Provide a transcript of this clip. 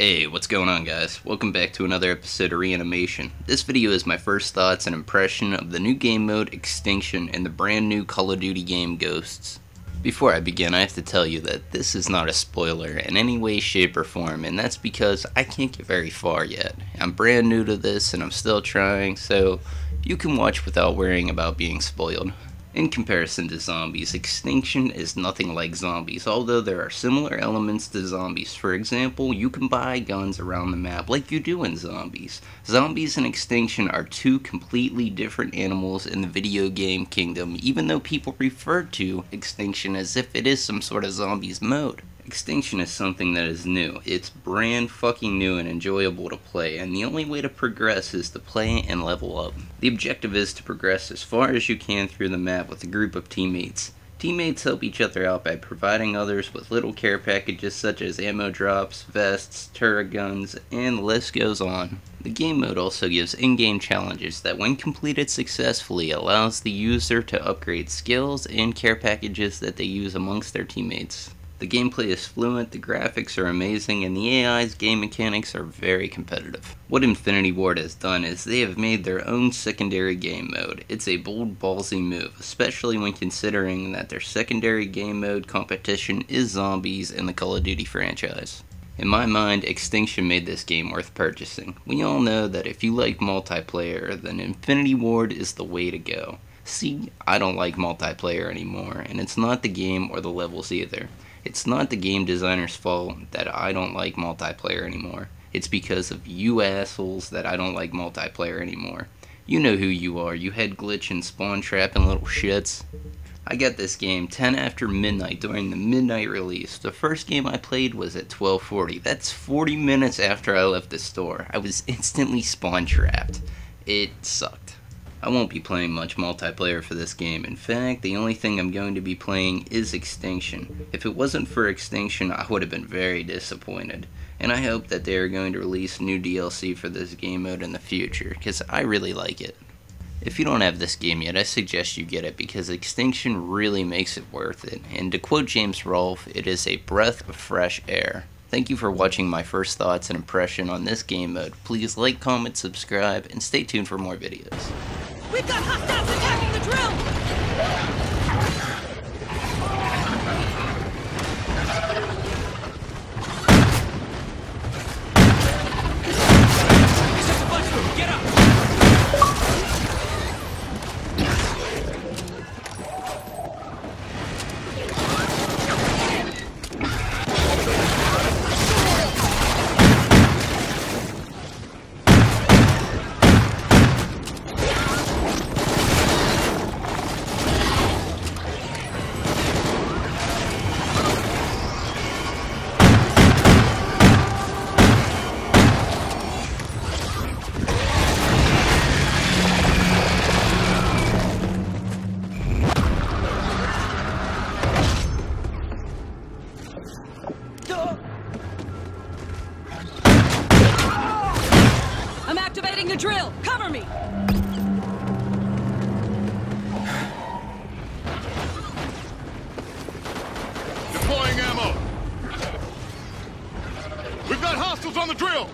Hey, what's going on guys? Welcome back to another episode of Reanymation. This video is my first thoughts and impression of the new game mode Extinction and the brand new Call of Duty game Ghosts. Before I begin, I have to tell you that this is not a spoiler in any way, shape, or form, and that's because I can't get very far yet. I'm brand new to this and I'm still trying, so you can watch without worrying about being spoiled. In comparison to zombies, Extinction is nothing like zombies, although there are similar elements to zombies. For example, you can buy guns around the map like you do in zombies. Zombies and Extinction are two completely different animals in the video game kingdom, even though people refer to Extinction as if it is some sort of zombies mode. Extinction is something that is new. It's brand fucking new and enjoyable to play, and the only way to progress is to play and level up. The objective is to progress as far as you can through the map with a group of teammates. Teammates help each other out by providing others with little care packages such as ammo drops, vests, turret guns, and the list goes on. The game mode also gives in-game challenges that when completed successfully allows the user to upgrade skills and care packages that they use amongst their teammates. The gameplay is fluent, the graphics are amazing, and the AI's game mechanics are very competitive. What Infinity Ward has done is they have made their own secondary game mode. It's a bold, ballsy move, especially when considering that their secondary game mode competition is zombies in the Call of Duty franchise. In my mind, Extinction made this game worth purchasing. We all know that if you like multiplayer, then Infinity Ward is the way to go. See, I don't like multiplayer anymore, and it's not the game or the levels either. It's not the game designer's fault that I don't like multiplayer anymore. It's because of you assholes that I don't like multiplayer anymore. You know who you are, you head glitch and spawn trapping little shits. I got this game 10 after midnight during the midnight release. The first game I played was at 1240. That's 40 minutes after I left the store. I was instantly spawn trapped. It sucked. I won't be playing much multiplayer for this game. In fact, the only thing I'm going to be playing is Extinction. If it wasn't for Extinction, I would have been very disappointed. And I hope that they are going to release new DLC for this game mode in the future, because I really like it. If you don't have this game yet, I suggest you get it because Extinction really makes it worth it. And to quote James Rolfe, it is a breath of fresh air. Thank you for watching my first thoughts and impression on this game mode. Please like, comment, subscribe, and stay tuned for more videos. We've got hostiles attacking the drill! The drill! Cover me! Deploying ammo. We've got hostiles on the drill.